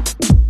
Bye.